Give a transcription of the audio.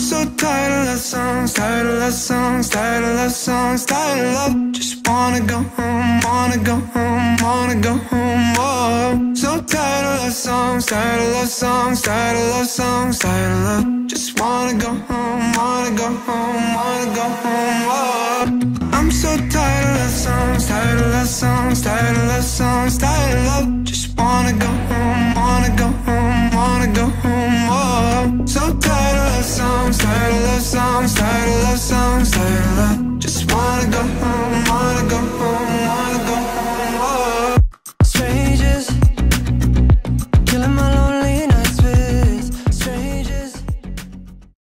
so tired of love songs, tired of love songs, tired of love songs, tired of love. Just wanna go home, wanna go home, wanna go home. Oh, so tired of love songs, tired of love songs, tired of love songs, tired of love. Just wanna go home, wanna go home, wanna go home. Oh, I'm so tired of love songs, tired of love songs, tired of love songs, tired of love. Just wanna go home, wanna go home, wanna go home. Oh, so tired songs, tired of love songs